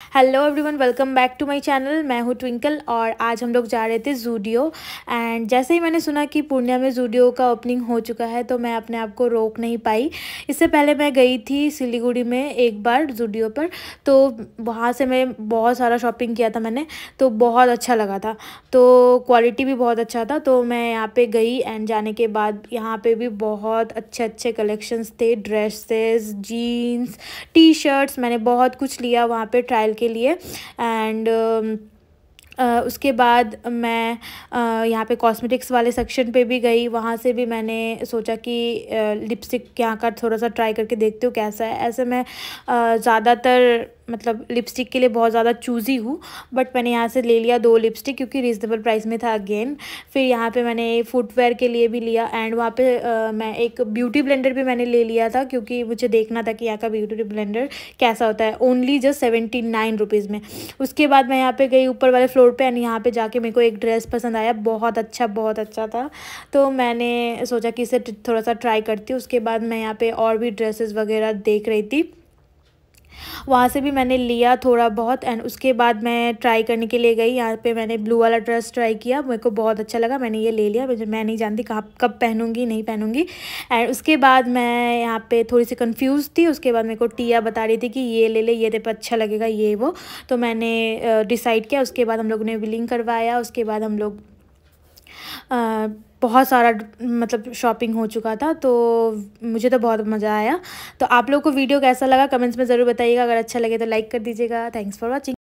Hello everyone welcome back to my channel मैं हूँ twinkle और आज हम लोग जा रहे थे जूडियो एंड जैसे ही मैंने सुना कि पूर्णिया में जूडियो का ओपनिंग हो चुका है तो मैं अपने आप को रोक नहीं पाई। इससे पहले मैं गई थी सिलीगुड़ी में एक बार जूडियो पर तो वहाँ से मैं बहुत सारा शॉपिंग किया था मैंने तो बहुत अच्छा लगा था। तो क्वालिटी भी बहुत अच्छा था तो मैं यहाँ पर गई एंड जाने के बाद यहाँ पर भी बहुत अच्छे अच्छे कलेक्शंस थे ड्रेसेस जीन्स टी शर्ट्स मैंने बहुत कुछ लिया वहाँ पर ट्रायल के लिए. एंड Uh, उसके बाद मैं uh, यहाँ पे कॉस्मेटिक्स वाले सेक्शन पे भी गई. वहाँ से भी मैंने सोचा कि लिपस्टिक uh, यहाँ का थोड़ा सा ट्राई करके देखती हूँ कैसा है. ऐसे मैं ज़्यादातर मतलब लिपस्टिक के लिए बहुत ज़्यादा चूज़ी हूँ बट मैंने यहाँ से ले लिया दो लिपस्टिक क्योंकि रीज़नेबल प्राइस में था अगेन फिर यहाँ पे मैंने फुटवेयर के लिए भी लिया एंड वहाँ पे आ, मैं एक ब्यूटी ब्लेंडर भी मैंने ले लिया था क्योंकि मुझे देखना था कि यहाँ का ब्यूटी ब्लेंडर कैसा होता है. Only just seventy nine rupees में. उसके बाद मैं यहाँ पर गई ऊपर वाले फ्लोर पर एंड यहाँ पर जाके मेरे को एक ड्रेस पसंद आया बहुत अच्छा बहुत अच्छा था. तो मैंने सोचा कि इसे थोड़ा सा ट्राई करती हूँ. उसके बाद मैं यहाँ पर और भी ड्रेसेस वगैरह देख रही थी. वहाँ से भी मैंने लिया थोड़ा बहुत एंड उसके बाद मैं ट्राई करने के लिए गई। यहाँ पे मैंने ब्लू वाला ड्रेस ट्राई किया। मेरे को बहुत अच्छा लगा। मैंने ये ले लिया। मैं नहीं जानती कहाँ, कब पहनूँगी, नहीं पहनूँगी। एंड उसके बाद मैं यहाँ पे थोड़ी सी कंफ्यूज थी। उसके बाद मेरे को टिया बता रही थी कि ये ले ले, ये तेरे पर अच्छा लगेगा, ये वो। तो मैंने डिसाइड किया। उसके बाद हम लोग ने बिलिंग करवाया। उसके बाद हम लोग बहुत सारा मतलब शॉपिंग हो चुका था तो मुझे तो बहुत मज़ा आया। तो आप लोग को वीडियो कैसा लगा? कमेंट्स में ज़रूर बताइएगा। अगर अच्छा लगे तो लाइक कर दीजिएगा। Thanks for watching